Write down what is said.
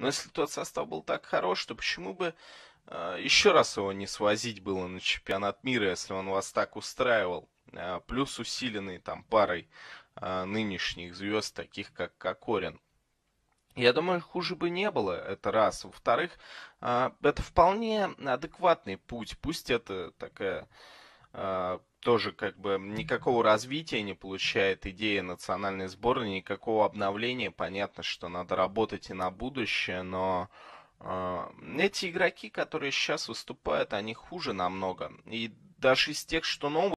Но если тот состав был так хорош, то почему бы э, еще раз его не свозить было на чемпионат мира, если он вас так устраивал? Э, плюс усиленный там парой э, нынешних звезд, таких как Кокорин. Я думаю, хуже бы не было, это раз. Во-вторых, это вполне адекватный путь. Пусть это такая тоже как бы никакого развития не получает идея национальной сборной, никакого обновления. Понятно, что надо работать и на будущее, но э, эти игроки, которые сейчас выступают, они хуже намного. И даже из тех, что новые,